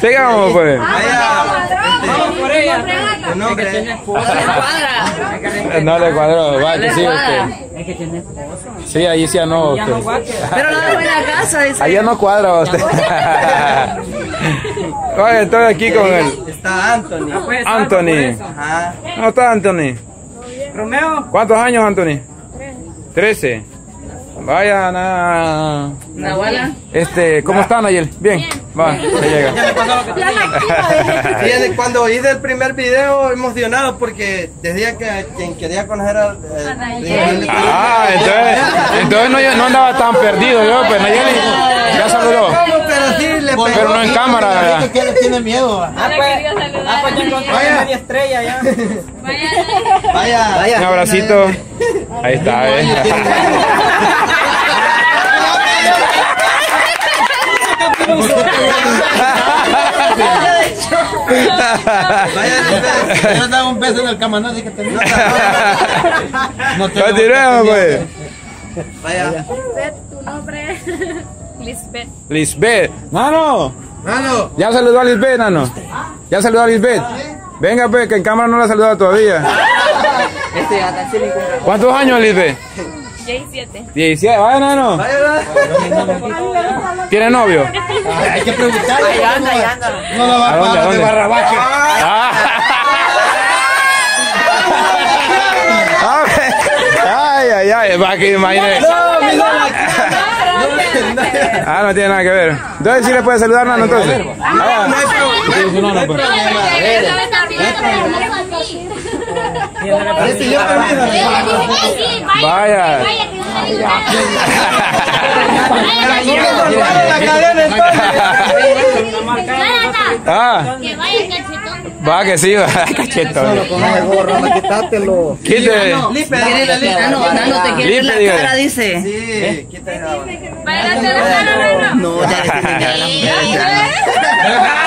Sigamos, pues. Vamos por ella. No le cuadró, va, que sí, usted. Es que tiene esposo. Sí, ahí sí ya no. Usted. Pero no voy a casa, dice. Allá no cuadra usted. Oye, estoy aquí con el Está Anthony. Ah, pues, Anthony. por eso. Ajá. ¿Cómo está Anthony? Romeo. ¿Cuántos años, Anthony? Trece. Vaya, na... Nahuala. Este, ¿cómo están, Nayel? Bien. Va, ya llega. Fíjate, cuando hice el primer video emocionado porque decía que quien quería conocer al... eh, Ah, entonces, entonces no, no andaba tan perdido yo, pues Nayeli ya saludó. Pero sí le pegó. Pero no en cámara, ¿verdad? que le tiene miedo. Ah, pues, ah, pues Vaya. media estrella ya. Vaya. Un abracito. Ahí está, ¿eh? Vaya. Daba un beso en el cama, no dije que tenía. No te Continuemos, pues. Vaya. Lisbeth, tu nombre. Lisbeth. Lisbeth. Nano. Mano. Ya saludó a Lisbeth, Nano. Ya saludó a Lisbeth. Venga, pues, que en cámara no la ha saludado todavía. Este ¿Cuántos años, Lisbeth? J7. 17. Vaya, Nano. Vaya. ¿Tiene novio? Hay que preguntarle. Ahí anda, ahí anda. No la va ¿A dónde, de. Ah. Ay, ay, ay, va que imagínese. Ah, no tiene nada que ver. Entonces sí le puede saludar, Nano, entonces. Ah. Vaya. La cadena Ah, Que vaya cachetón. va que sí, va, cachetón. Con ese gorro, anda, quitártelo. Quite. Lipe, Quiere- lipe, lipe. Nano, Te quiere ver la Lipe, dígale. cara, dice. Sí, quita esa. Vaya a la No, ya le estoy enseñando a las mujeres. ya.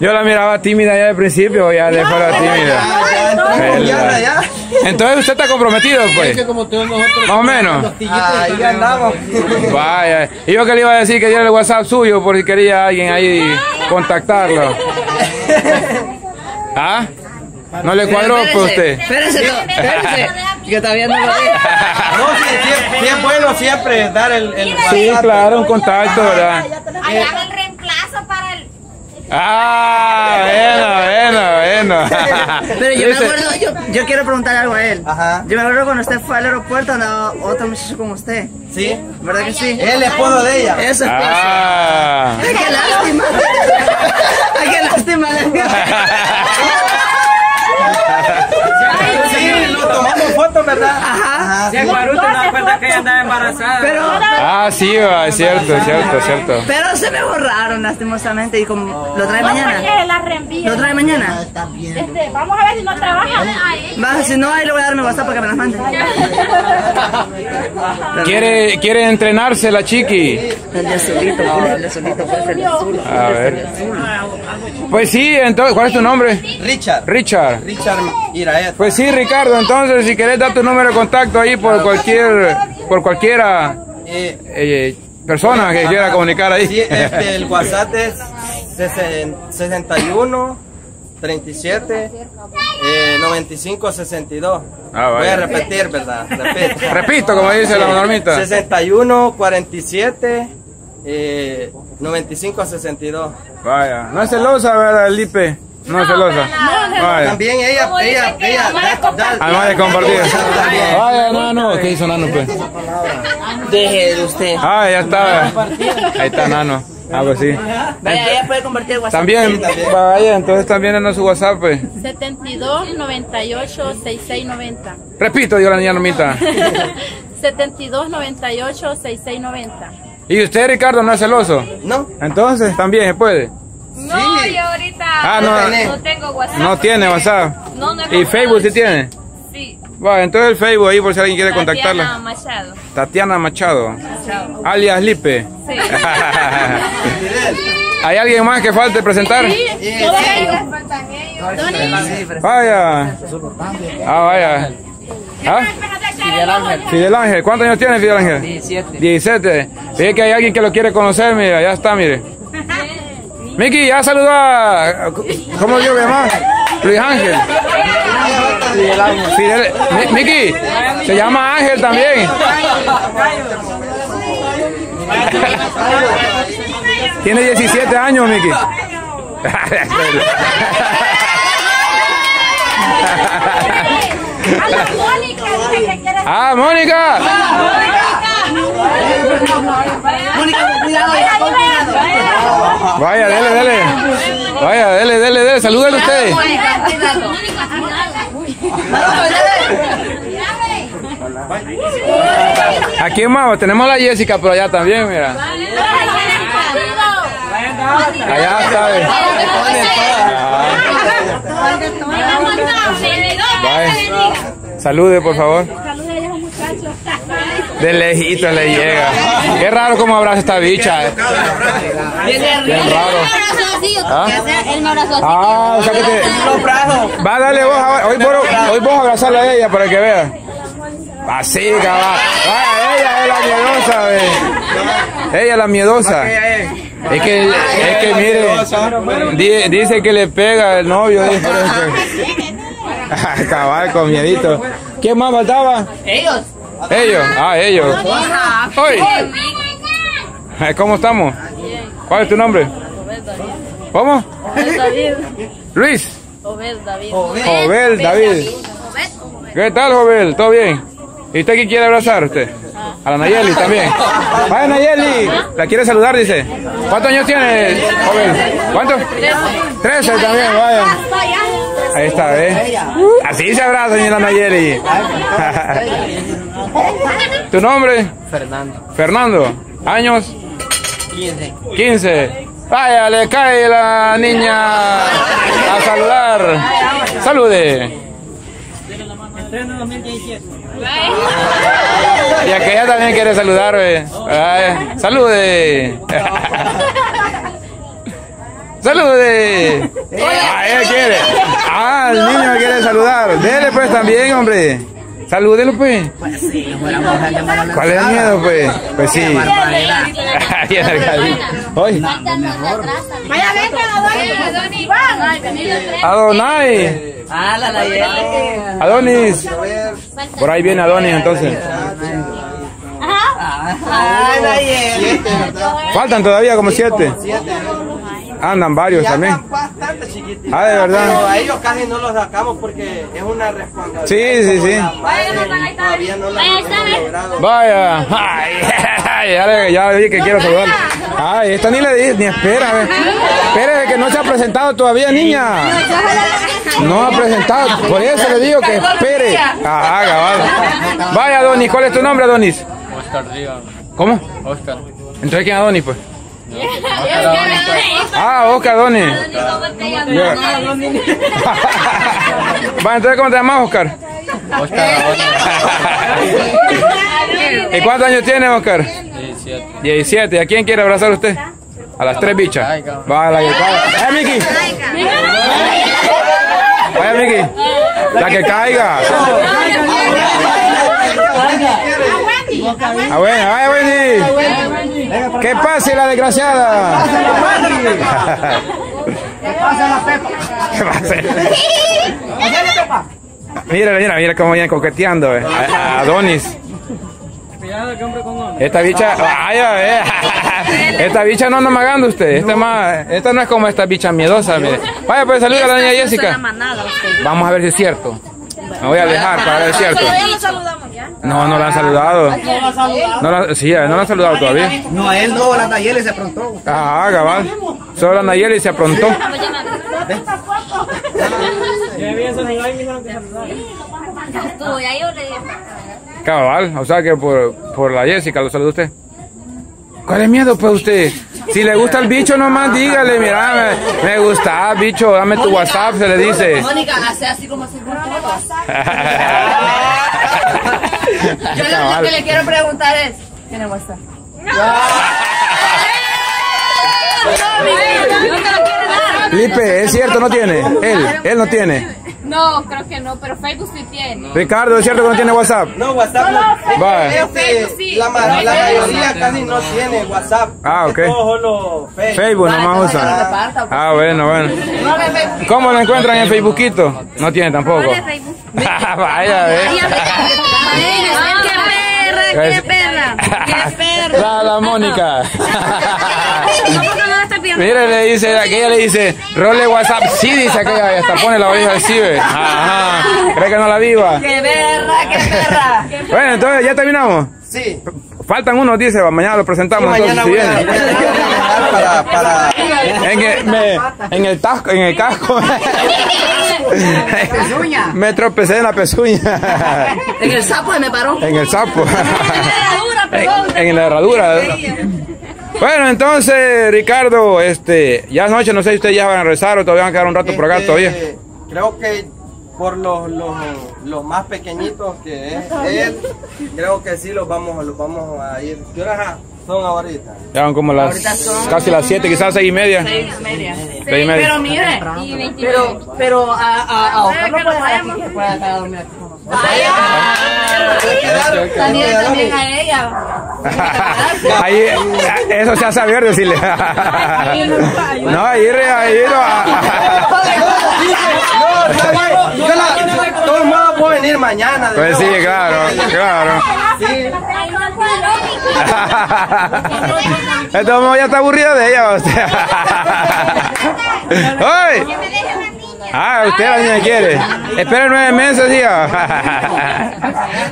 Yo la miraba tímida ya al principio, ya le fuera tímida. Entonces usted está comprometido, Es pues. Más o menos. Ahí andamos. Vaya. Y yo que le iba a decir que diera el WhatsApp suyo por si quería alguien ahí contactarlo. ¿Ah? ¿No le cuadró pues usted? Espérese. Que todavía no lo ve. No, sí, sí, sí es bueno siempre dar el, el Sí, claro, un contacto, ¿verdad? Ahí haga el reemplazo para el. Ah, bueno, bueno, Pero yo me acuerdo, yo, yo quiero preguntar algo a él. Ajá. Yo me acuerdo cuando usted fue al aeropuerto andaba otro muchacho con usted. Sí. ¿Verdad que sí? El esposo de ella. Eso es. Ah. Ay, qué lástima. Ay, qué lástima. Sí, nos fotos, ¿verdad? Ajá. Si el Guaruto no da cuenta que ella andaba embarazada. Pero, Ah, sí, va, es cierto, es cierto, es cierto. pero se me borraron lastimosamente y como lo trae mañana. ¿Lo trae mañana? Este, vamos a ver si no trabaja. Va, si no, ahí le voy a dar mi WhatsApp para que me las mande. ¿Quiere, quiere entrenarse la chiqui? El de azulito, pues, el de azulito, pues, el de azul. A ver. Pues sí, entonces, ¿cuál es tu nombre? Richard. Richard. Richard Iraet. Pues sí, Ricardo, entonces si querés dar tu número de contacto ahí por cualquier, por cualquiera Eh, eh, persona que quiera comunicar ahí. sí, este, el WhatsApp es sesen- 61 37 eh, 95 62. Ah, Voy a repetir, ¿verdad? Repito. Repito, como dice la normita. 61 47 eh, 95 62. Vaya, no es celosa, ¿verdad, Lipe? No es celosa. Vaya. También ella, ella, ella, Además de compartir. Vaya, Nano. ¿Qué hizo Nano, pues? Deje de usted. Ah, ya está. Ahí está Nano. Ah, pues sí. Vaya, ella puede compartir el WhatsApp. También, vaya, entonces también en su WhatsApp, pues. 72 98 66 90. Repito, digo la niña Normita. 72 98 66 90. ¿Y usted, Ricardo, no es celoso? ¿No? Entonces también se puede. No, yo ahorita Ah, no. no tengo WhatsApp. No tiene WhatsApp. No, no ¿Y. Facebook sí tiene? Sí. Va, entonces el Facebook ahí por si alguien quiere Tatiana contactarla. Machado. Tatiana Machado. Alias Lipe. Sí. ¿Hay alguien más que falte presentar? Faltan ellos. Vaya. Ah, vaya. ¿Ah? Fidel Ángel. Fidel Ángel, ¿cuántos años tiene Fidel Ángel? 17. 17. Fíjate que hay alguien que lo quiere conocer, mira, ya está, mire. Miki, ya saludó a... ¿Cómo yo me llama? Luis Ángel. Fidel Ángel. Fidel, Mi- Miki, se llama Ángel también. Tiene 17 años, Miki. ah, Mónica. Vaya, dele, dele. Vaya, dele, dele, dele. Salúdenle ustedes. Aquí más, tenemos a la Jessica, pero allá también, mira. Allá. Vaya. Salude, por favor. De lejito le llega. Qué raro cómo abraza esta bicha. eh. Bien raro. ¿Ah? Él me abrazó así. Ah, o sea que te... Va, dale vos, hoy vos, hoy vos abrazarla a ella para que vea. Así, cabal. Vaya, ella es la miedosa, ve. Ella es la miedosa. Es que, es que mire, di- dice que le pega el novio. Cabal, con miedito. ¿Quién más faltaba? Ellos. Ellos, ah, ellos. Hoy. ¿Cómo estamos? ¿Cuál es tu nombre? ¿Cómo? Luis. Obed David. Jovel David. ¿Qué tal, Jovel? ¿Todo bien? ¿Y usted quién quiere abrazar usted? A la Nayeli también. Vaya Nayeli, la quiere saludar, dice. ¿Cuántos años tiene, Jovel? ¿Cuántos? Trece también, vaya. Ahí está, ¿eh? Así se abraza, señora Nayeli. ¿Tu nombre? Fernando. Fernando. ¿Años? 15. 15. Vaya, le cae la niña a saludar. Salude. Y aquella también quiere saludar. Ay, salude. Salude. Ah, ella quiere. Ah, el niño quiere saludar. Dele pues también, hombre. Salúdelo pues. ¿Cuál es el miedo pues? Pues sí. Ay, el Hoy. Vaya, venga, Adonai. Ah, la Nayeli. Adonis. Por ahí viene Adonis entonces. Faltan todavía como siete. Andan varios Ya también. están bastante chiquititos. Ah, de Pero verdad. a ellos casi no los sacamos porque es una responsabilidad. Sí, sí, sí. Todavía no la. Vaya. Ay, ya, le- ya vi que quiero saludar. Ay, esta ni le di, ni espera. ve. Espere que no se ha presentado todavía, niña. No ha presentado. Por eso le digo que espere. Ah, cabal. Vaya, Adonis. ¿Cuál es tu nombre, Adonis? Oscar Río. ¿Cómo? Oscar. Entonces, ¿quién es Adonis, pues? Ah, Oscar Adonis. Ya. Va, entonces, ¿cómo te llamas, Oscar? Oscar ¿Y cuántos años tiene, Oscar? 17. 17. ¿Y a quién quiere abrazar usted? A las tres bichas. Va, la que caiga. ¡Eh, Miki! Vaya, Miki. La que caiga. Ah, bueno, vaya, Wendy. ¿Qué pase la desgraciada? ¿Qué pasa? Mira, mira, mira cómo viene coqueteando, eh. A- Adonis. Esta bicha, vaya, eh. Esta bicha no anda magando usted. Esta, es más, esta no es como esta bicha miedosa, mire. Vaya, pues saluda a la niña Jessica. Vamos a ver si es cierto. Me voy a alejar para ver si es cierto. No, no la han saludado. No la, sí, no la han saludado todavía. No, a él no, la Nayeli se aprontó. Ah, cabal. Solo la Nayeli se aprontó. Cabal, o sea que por, por la Jessica lo saludó usted. ¿Cuál es miedo, pues usted? Si le gusta el bicho, nomás dígale, mira, me, me gusta, bicho, dame tu WhatsApp, se le dice. Mónica, hace así como se. Yo lo único que le quiero preguntar es, ¿tiene WhatsApp? Lipe, es cierto, no tiene. Él, él no tiene. No, creo que no, pero Facebook sí tiene. Ricardo, ¿es cierto que no tiene WhatsApp? No, WhatsApp no. Va. Este, Facebook sí. la, ma- la mayoría casi no tiene WhatsApp. Ah, ok. Solo Facebook. Facebook nomás usan. Ah, bueno, bueno. ¿Cómo lo encuentran en Facebookito? No tiene tampoco. Vaya. ¡Qué perra! ¡Qué perra! ¡Qué perra! La, la Mónica. Mire, le dice, aquella le dice, role WhatsApp. Sí, dice aquella, y hasta pone la oreja así, ve. Ajá. ¿Cree que no la viva? ¡Qué perra! ¡Qué perra! Bueno, entonces ya terminamos. Sí. Faltan unos, dice, mañana lo Sí, presentamos. mañana entonces, voy si a, voy a viene. para, para En el, me- en el tasco, en el casco. me tropecé en la pezuña. En el sapo se me paró. En el sapo. en, en la herradura. Bueno, entonces, Ricardo, este, ya es noche, no sé si ustedes ya van a rezar o todavía van a quedar un rato por acá Este, todavía. Creo que por los, los, los más pequeñitos que es él, creo que sí los vamos, los vamos a ir. ¿Qué horas son ahorita? Ya van como las, casi las 7, quizás 6 y media. Seis y media. Seis y media. Pero mire, Y 29. pero, pero a, a, a Oscar no puede dejar aquí que pueda estar a dormir aquí con nosotros. También, también a ella. Ahí, eso se hace saber decirle. No, ahí, ahí no. Yo la- yo la- de todos modos puedo venir mañana. de Pues sí, claro, claro. Sí. Entonces ya está aburrido de ella. Usted. ¡Ay! Ah, usted la niña quiere. Espera nueve meses, diga.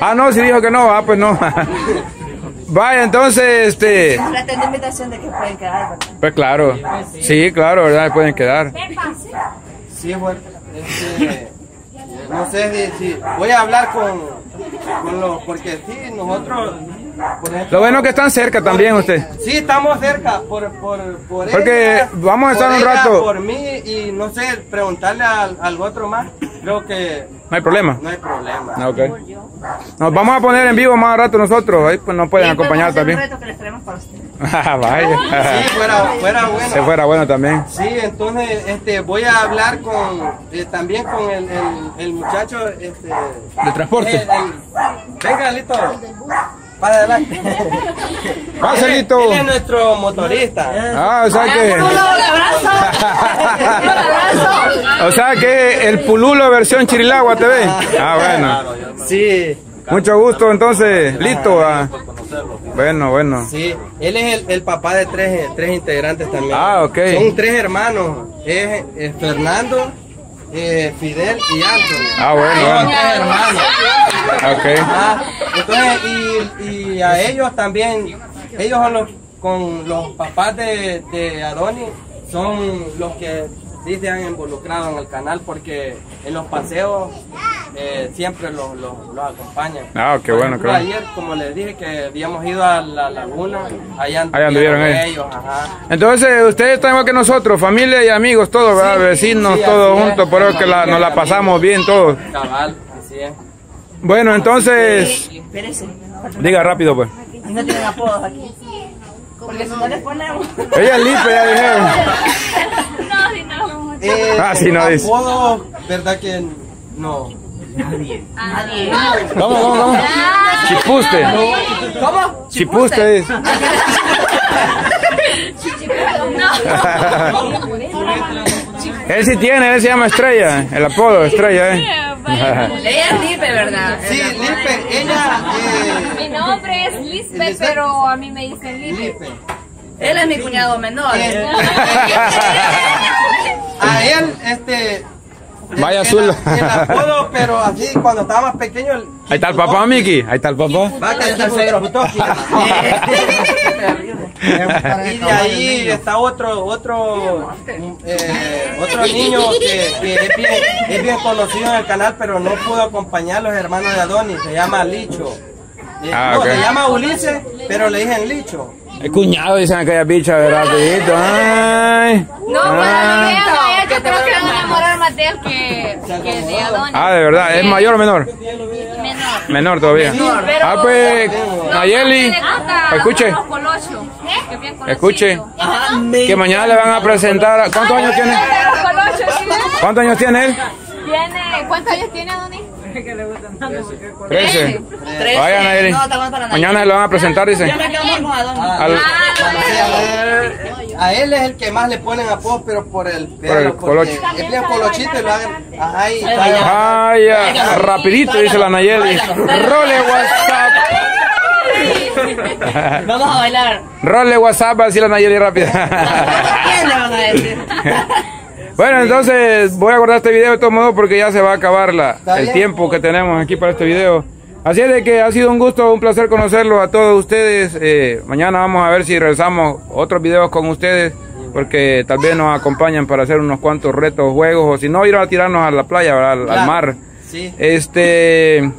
Ah, no, si dijo que no, ah, pues no. Vaya, entonces, este. Invitación de que pueden quedar. ¿verdad? Pues claro. Sí, claro, ¿verdad? Pueden quedar. Sí, bueno, este, no sé si, si- voy a hablar con, con los, porque sí, nosotros, Lo bueno que están cerca también usted. sí estamos cerca por, por, por Porque ella, vamos a estar por un ella, rato. por mí y no sé, preguntarle al, al otro más, creo que No hay problema. no hay problema. Ah, Ok. Nos vamos a poner en vivo más rato nosotros. Ahí pues nos pueden acompañar también. un reto que les traemos para usted. Vaya. Sí, fuera, fuera bueno. Se fuera bueno también. Sí, entonces este, voy a hablar con eh, también con el, el, el muchacho este, De transporte. el- el- venga, Lito, para adelante. Páselito. Él es nuestro motorista. Ah, o sea que. O sea que el Pululo versión Chirilagua TV. Ah, bueno. Sí, Mucho gusto, entonces, listo. ah. Bueno, bueno. sí. Él es el, el papá de tres, tres integrantes también. Ah, ok. Son tres hermanos. Es, es Fernando, eh, Fidel y Anthony. Ah, bueno, hermanos. Ok. Ah, entonces, y, y a ellos también, ellos son los, con los papás de, de Adonis, son los que sí se han involucrado en el canal porque en los paseos eh, siempre los, los, los acompañan. Ah, qué Por bueno, ejemplo, bueno. Ayer, como les dije, que habíamos ido a la laguna, allá Ahí anduvieron ellos. Ajá. Entonces, ustedes están igual que nosotros, familia y amigos, todos, ¿verdad? Vecinos, sí, todos así es. juntos, por eso que la- nos la pasamos bien todos. Cabal, así es. Bueno, entonces, Espérese. diga rápido, pues. No tienen apodos aquí. Porque si no les ponemos. Ella es Lipe, ya dijeron. No, sí, no. Eh, Ah, sí, no dice. apodo, ¿verdad que no? Nadie. ¿Cómo, cómo, cómo? Chipuste. ¿Cómo? Chipuste. dice. Él sí tiene, él se llama Estrella, el apodo Estrella, ¿eh? Ella es Lipe, ¿verdad? Sí, Lipe, ella, nombre es Lisbeth, Lisbeth. pero a mí me dicen Lipe. Lipe. Él es mi cuñado menor. Eh, A él, este. Vaya el- azul. El, el apodo, pero así cuando estaba más pequeño. el- Ahí está el papá, Miki. Ahí está el papá. Va que está el Butoki. Y de ahí está otro, otro, eh, otro niño que, que es, bien, es bien conocido en el canal, pero no pudo acompañar a los hermanos de Adonis. Se llama Licho. Eh, Ah, no, se llama Ulises, pero le dicen Licho. El cuñado, dicen aquella bicha, ¿verdad? Rapidito. Ay. No, Ah. bueno, ella, yo creo que van a enamorar más de él que, que de Adonis. Ah, de verdad. ¿Es mayor o menor? Menor. Menor todavía. Pero- Ah, pues, Nayeli, escuche, escuche, Ajá, me- que mañana le van a presentar. ¿Cuántos años tiene? ¿Cuántos años tiene él? Tiene, ¿cuántos años tiene Adonis? Trece. Trece. Vayan, Nayeli. No, está bueno para Nayeli. Mañana se lo van a presentar, dice. Yo me quedo más con Adonis. Ah, a, él, a es el que más le ponen apodo, pero por el pelo. el. Es bien colochito y lo hagan. Ay, ya, rapidito, dice la Nayeli. Role WhatsApp. Vamos a bailar. Role WhatsApp, va a decir la Nayeli rápida. ¿Quién le van a decir? Bueno, entonces voy a guardar este video de todos modos porque ya se va a acabar la, el tiempo que tenemos aquí para este video. Así es de que ha sido un gusto, un placer conocerlos a todos ustedes. Eh, mañana vamos a ver si realizamos otros videos con ustedes porque tal vez nos acompañan para hacer unos cuantos retos, juegos o si no ir a tirarnos a la playa, al, al mar. Sí. Este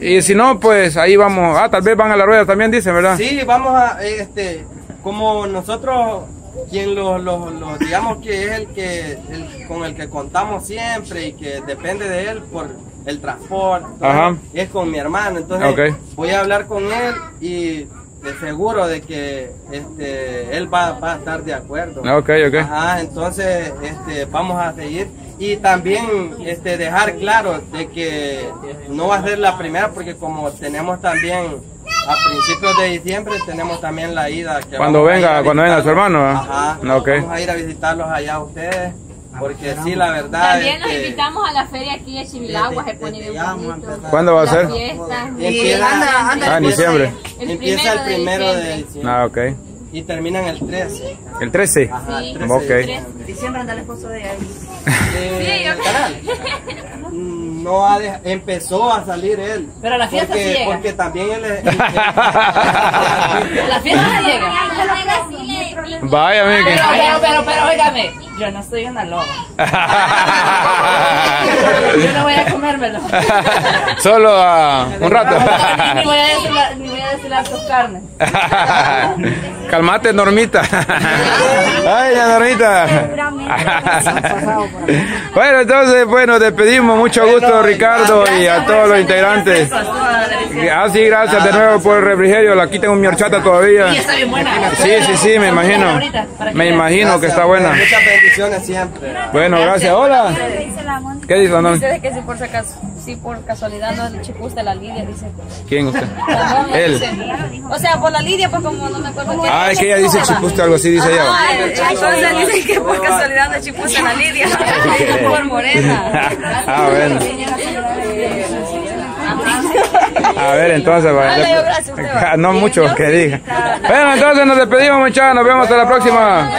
y si no, pues ahí vamos. Ah, tal vez van a la rueda también, dicen, ¿verdad? Sí, vamos a, este, como nosotros, quien los, los, los- digamos que es el que, el, con el que contamos siempre y que depende de él por el transporte, es con mi hermano, entonces voy a hablar con él y de seguro de que este, él va, va a estar de acuerdo. Ok, ok. Ajá, entonces este, vamos a seguir y también este, dejar claro de que no va a ser la primera porque como tenemos también a principios de diciembre tenemos también la ida. Que Cuando venga- cuando venga su hermano, ¿ah? Ajá, Ok. vamos a ir a visitarlos allá a ustedes porque sí, la verdad También es los que invitamos a la feria aquí de Chivilagua, se pone bien bonito. ¿Cuándo va a ser? Empieza- anda, anda. Ah, en diciembre. El empieza el primero de diciembre. diciembre Ah, ok. y terminan el 13. El 13. Ajá, el Sí. 13 Ok. de diciembre. Diciembre anda el esposo de ahí. Eh, Sí, yo- No ha de- empezó a salir él. Pero a la fiesta porque, sí llega. Porque también él es. La fiesta no llega. Vaya, Pero, Miki. pero, pero, pero, óigame, yo no estoy en la loba. Yo no voy a comérmelo. Solo a un rato. Ni voy a ni voy a sus carnes. Calmate, Normita. Ay, la Normita. bueno, entonces, bueno, despedimos. Mucho gusto, Ricardo, y a todos los integrantes. Ah, sí, gracias de nuevo por el refrigerio. Aquí tengo mi horchata todavía. Sí, sí, sí, me imagino. Me imagino que está buena. Bendiciones siempre. Bueno, gracias. Hola. ¿Qué dice, don? Dice que si por, si acaso- si por casualidad no le chicuste la Lidia, dice. ¿Quién usted? Él. dice. O sea, por la Lidia, pues como no me acuerdo. quién. Ah, es que ella dice chipuste algo así, dice ella. Ah, entonces dice que por casualidad no chicuste la Lidia. por morena. Ah, bueno. A ver, entonces, va. Dale, gracias, usted va. No mucho que diga. Bueno, entonces nos despedimos, muchachos. Nos vemos hasta la próxima.